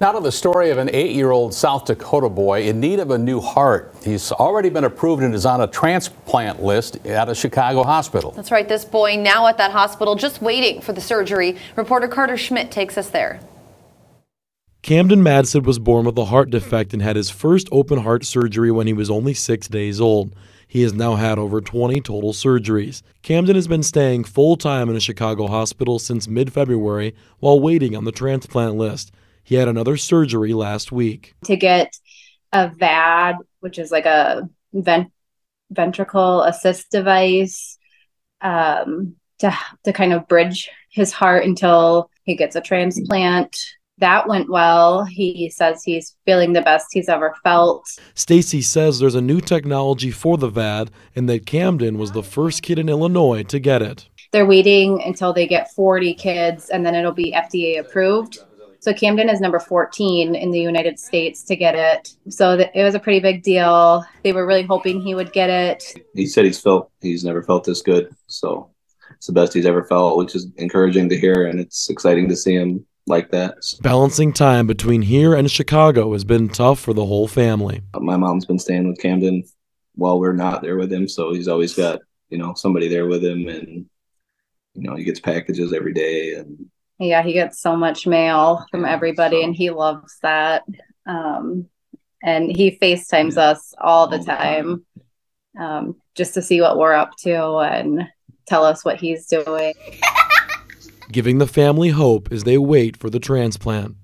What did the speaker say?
Now to the story of an eight-year-old South Dakota boy in need of a new heart. He's already been approved and is on a transplant list at a Chicago hospital. That's right. This boy now at that hospital just waiting for the surgery. Reporter Carter Schmidt takes us there. Camden Madsen was born with a heart defect and had his first open heart surgery when he was only six days old. He has now had over 20 total surgeries. Camden has been staying full time in a Chicago hospital since mid February while waiting on the transplant list. He had another surgery last week. To get a VAD, which is like a vent- ventricle assist device, um, to, to kind of bridge his heart until he gets a transplant that went well. He says he's feeling the best he's ever felt. Stacy says there's a new technology for the VAD and that Camden was the first kid in Illinois to get it. They're waiting until they get 40 kids and then it'll be FDA approved. So Camden is number 14 in the United States to get it. So th- it was a pretty big deal. They were really hoping he would get it. He said he's felt he's never felt this good. So it's the best he's ever felt, which is encouraging to hear and it's exciting to see him like that. Balancing time between here and Chicago has been tough for the whole family. My mom's been staying with Camden while we're not there with him, so he's always got, you know, somebody there with him and you know, he gets packages every day and yeah, he gets so much mail from everybody, and he loves that. Um, and he FaceTimes us all the time um, just to see what we're up to and tell us what he's doing. Giving the family hope as they wait for the transplant.